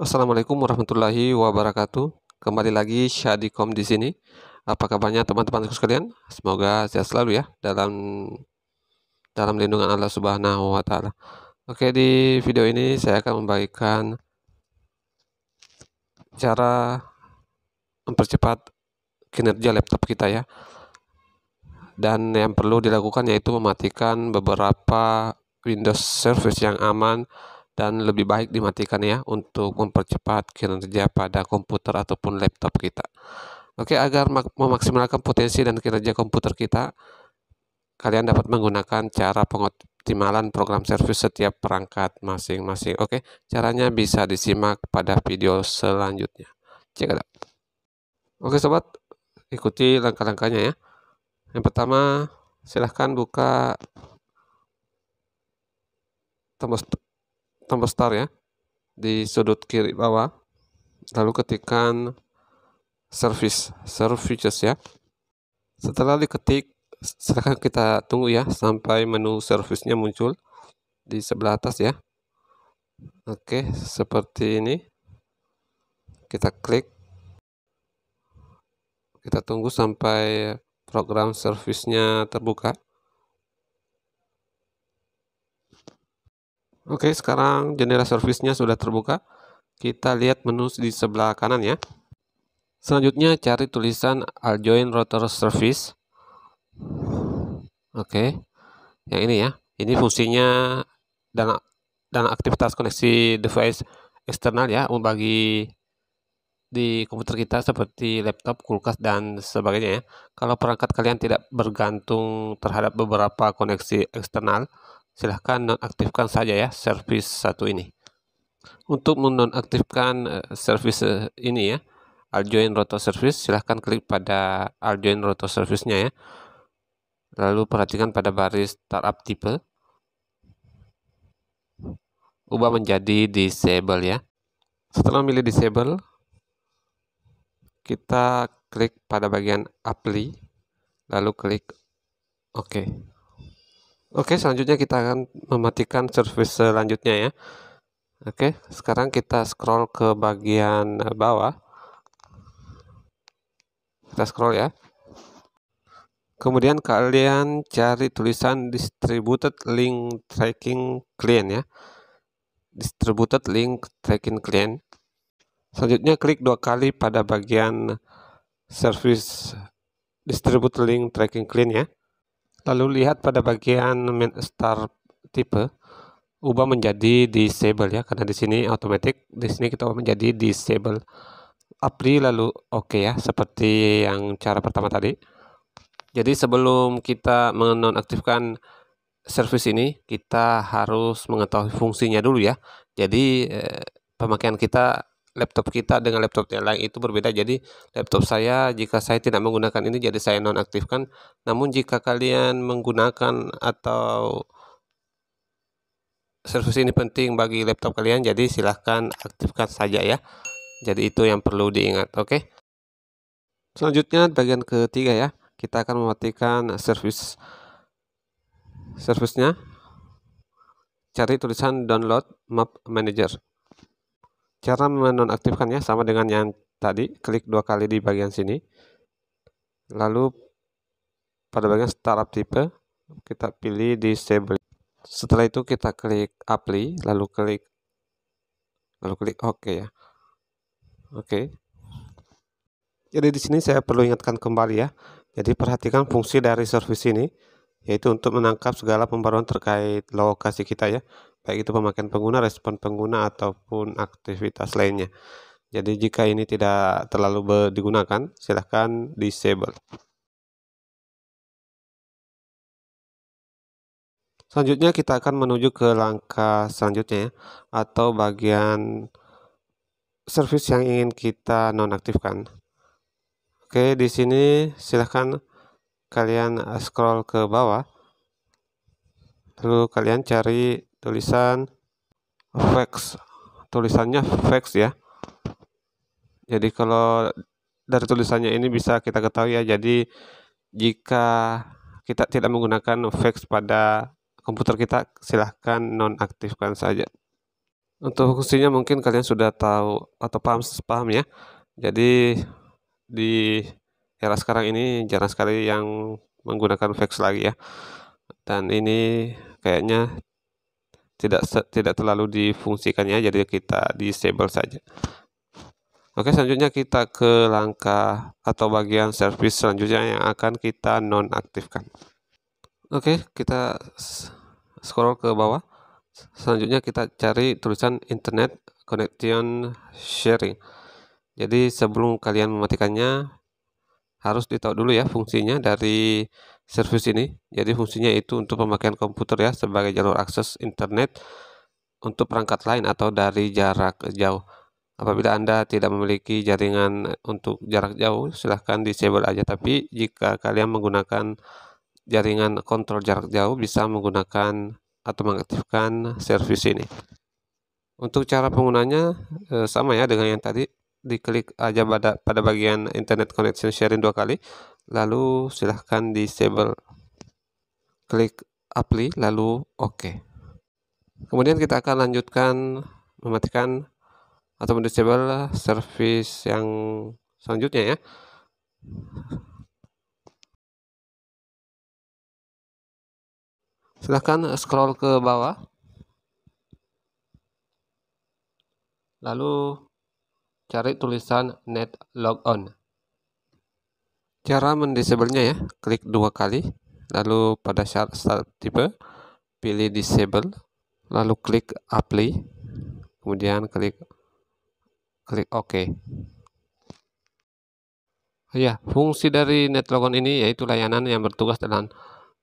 Assalamualaikum warahmatullahi wabarakatuh. Kembali lagi Syadikom di sini. Apa kabarnya teman-teman sekalian? Semoga sehat selalu ya dalam dalam lindungan Allah Subhanahu wa taala. Oke, di video ini saya akan membagikan cara mempercepat kinerja laptop kita ya. Dan yang perlu dilakukan yaitu mematikan beberapa Windows Service yang aman dan lebih baik dimatikan ya untuk mempercepat kinerja pada komputer ataupun laptop kita. Oke, agar memaksimalkan potensi dan kinerja komputer kita, kalian dapat menggunakan cara pengoptimalan program service setiap perangkat masing-masing. Oke, caranya bisa disimak pada video selanjutnya. Cek ada. Oke sobat, ikuti langkah-langkahnya ya. Yang pertama, silahkan buka tombol tombol start ya di sudut kiri bawah. Lalu ketikkan service services ya. Setelah diketik silahkan kita tunggu ya sampai menu servicenya muncul di sebelah atas ya. Oke seperti ini. Kita klik. Kita tunggu sampai program servicenya terbuka Oke, sekarang jendela servisnya sudah terbuka. Kita lihat menu di sebelah kanan ya. Selanjutnya cari tulisan Aljoin Router Service. Oke. Yang ini ya. Ini fungsinya dan dan aktivitas koneksi device eksternal ya bagi di komputer kita seperti laptop, kulkas dan sebagainya ya. Kalau perangkat kalian tidak bergantung terhadap beberapa koneksi eksternal, silahkan nonaktifkan saja ya service satu ini. Untuk menonaktifkan uh, service uh, ini ya, Aljoin Roto Service, silahkan klik pada Aljoin Roto Service-nya ya. Lalu perhatikan pada baris startup tipe. Ubah menjadi disable ya. Setelah memilih disable, kita klik pada bagian apply, lalu klik OK. Oke, selanjutnya kita akan mematikan service selanjutnya ya. Oke, sekarang kita scroll ke bagian bawah. Kita scroll ya. Kemudian kalian cari tulisan distributed link tracking client ya. Distributed link tracking client. Selanjutnya klik dua kali pada bagian service distributed link tracking client ya. Lalu lihat pada bagian start tipe ubah menjadi disable ya karena di sini automatic di sini kita ubah menjadi disable. Apply lalu oke okay ya seperti yang cara pertama tadi. Jadi sebelum kita menonaktifkan service ini kita harus mengetahui fungsinya dulu ya. Jadi eh, pemakaian kita laptop kita dengan laptop yang lain itu berbeda. Jadi laptop saya jika saya tidak menggunakan ini jadi saya nonaktifkan. Namun jika kalian menggunakan atau service ini penting bagi laptop kalian jadi silahkan aktifkan saja ya. Jadi itu yang perlu diingat oke? Okay? selanjutnya bagian ketiga ya. Kita akan mematikan service servicenya. Cari tulisan download map manager Cara menonaktifkannya sama dengan yang tadi, klik dua kali di bagian sini. Lalu pada bagian startup tipe, kita pilih disable. Setelah itu kita klik apply, lalu klik lalu klik OK ya. Oke. Jadi di sini saya perlu ingatkan kembali ya. Jadi perhatikan fungsi dari service ini yaitu untuk menangkap segala pembaruan terkait lokasi kita ya baik itu pemakaian pengguna, respon pengguna ataupun aktivitas lainnya. Jadi jika ini tidak terlalu digunakan, silahkan disable. Selanjutnya kita akan menuju ke langkah selanjutnya ya, atau bagian service yang ingin kita nonaktifkan. Oke, di sini silahkan kalian scroll ke bawah lalu kalian cari tulisan fax tulisannya fax ya jadi kalau dari tulisannya ini bisa kita ketahui ya jadi jika kita tidak menggunakan fax pada komputer kita silahkan nonaktifkan saja Untuk fungsinya mungkin kalian sudah tahu atau paham paham ya. Jadi di era sekarang ini jarang sekali yang menggunakan fax lagi ya. Dan ini kayaknya tidak tidak terlalu difungsikan ya, jadi kita disable saja. Oke, selanjutnya kita ke langkah atau bagian service selanjutnya yang akan kita nonaktifkan. Oke, kita scroll ke bawah. Selanjutnya kita cari tulisan Internet Connection Sharing. Jadi sebelum kalian mematikannya harus ditahu dulu ya fungsinya dari service ini. Jadi fungsinya itu untuk pemakaian komputer ya sebagai jalur akses internet untuk perangkat lain atau dari jarak jauh. Apabila Anda tidak memiliki jaringan untuk jarak jauh, silahkan disable aja. Tapi jika kalian menggunakan jaringan kontrol jarak jauh, bisa menggunakan atau mengaktifkan service ini. Untuk cara penggunanya eh, sama ya dengan yang tadi, diklik aja pada pada bagian internet connection sharing dua kali, lalu silahkan disable. Klik apply lalu oke. Okay. Kemudian kita akan lanjutkan mematikan atau mendisable service yang selanjutnya ya. silahkan scroll ke bawah lalu cari tulisan net logon cara mendisable-nya ya klik dua kali lalu pada syarat start tipe pilih disable lalu klik apply kemudian klik klik OK ya fungsi dari net logon ini yaitu layanan yang bertugas dalam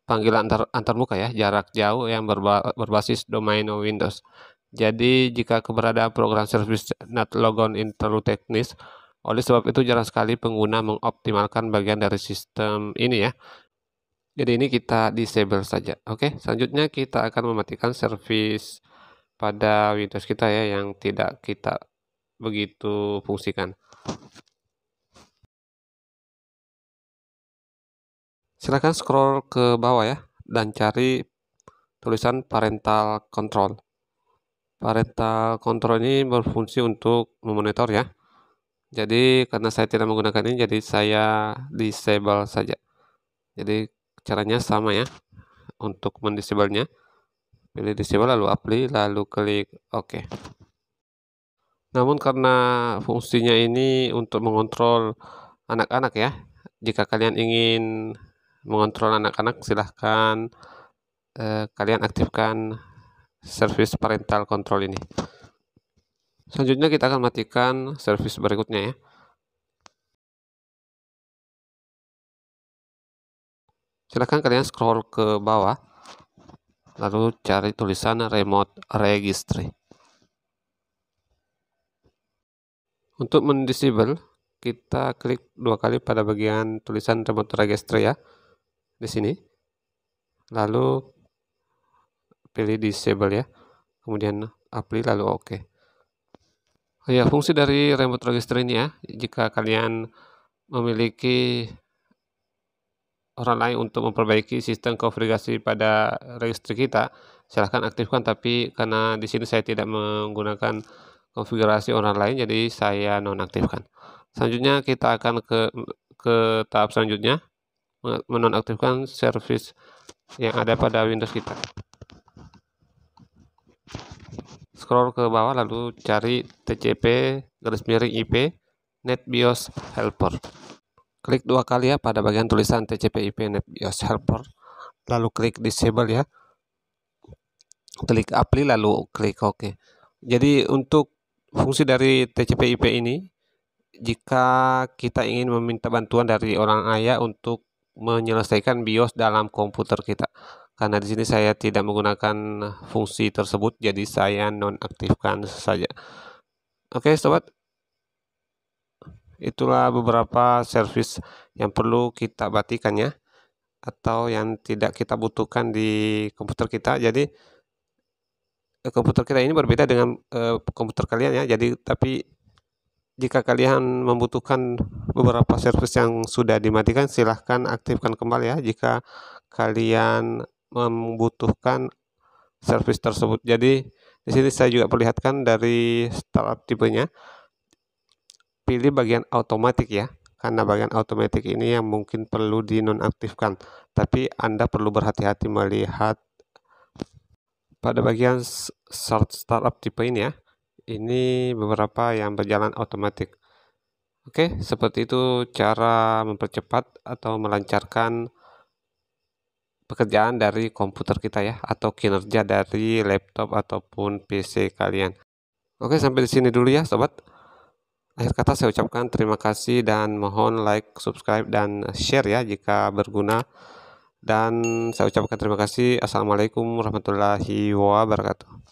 panggilan antar, antar muka ya, jarak jauh yang berba, berbasis domain Windows. Jadi jika keberadaan program service not logon in terlalu teknis, oleh sebab itu jarang sekali pengguna mengoptimalkan bagian dari sistem ini ya. Jadi ini kita disable saja. Oke, selanjutnya kita akan mematikan service pada Windows kita ya yang tidak kita begitu fungsikan. Silahkan scroll ke bawah ya dan cari tulisan parental control. Parental control ini berfungsi untuk memonitor ya. Jadi karena saya tidak menggunakan ini jadi saya disable saja. Jadi caranya sama ya untuk mendisable-nya. Pilih disable lalu apply lalu klik OK. Namun karena fungsinya ini untuk mengontrol anak-anak ya. Jika kalian ingin mengontrol anak-anak silahkan eh, kalian aktifkan service parental control ini selanjutnya kita akan matikan service berikutnya ya. Silahkan kalian scroll ke bawah lalu cari tulisan remote registry. Untuk mendisable kita klik dua kali pada bagian tulisan remote registry ya di sini. Lalu pilih disable ya kemudian apply lalu oke. okay. Ya fungsi dari remote register ini ya. Jika kalian memiliki orang lain untuk memperbaiki sistem konfigurasi pada registry kita silahkan aktifkan. Tapi karena di sini saya tidak menggunakan konfigurasi orang lain jadi saya nonaktifkan. Selanjutnya kita akan ke ke tahap selanjutnya. Menonaktifkan service yang ada pada Windows kita. Scroll ke bawah lalu cari TCP garis miring IP NetBIOS Helper. Klik dua kali ya pada bagian tulisan TCP IP NetBIOS Helper. Lalu klik disable ya. Klik apply lalu klik OK. Jadi untuk fungsi dari TCP IP ini jika kita ingin meminta bantuan dari orang ayah untuk menyelesaikan BIOS dalam komputer kita. Karena di sini saya tidak menggunakan fungsi tersebut, jadi saya nonaktifkan saja. Oke, sobat. Itulah beberapa service yang perlu kita batikan ya atau yang tidak kita butuhkan di komputer kita. Jadi eh, komputer kita ini berbeda dengan uh, komputer kalian ya. Jadi tapi jika kalian membutuhkan beberapa service yang sudah dimatikan, silahkan aktifkan kembali ya jika kalian membutuhkan service tersebut. Jadi Di sini saya juga perlihatkan dari startup tipenya. Pilih bagian otomatik ya, karena bagian otomatik ini yang mungkin perlu dinonaktifkan. Tapi Anda perlu berhati-hati melihat pada bagian start startup tipe ini ya. Ini beberapa yang berjalan otomatis. Oke, seperti itu cara mempercepat atau melancarkan pekerjaan dari komputer kita ya atau kinerja dari laptop ataupun PC kalian. Oke, sampai di sini dulu ya sobat. Akhir kata saya ucapkan terima kasih dan mohon like, subscribe dan share ya jika berguna. Dan saya ucapkan terima kasih. Assalamualaikum warahmatullahi wabarakatuh.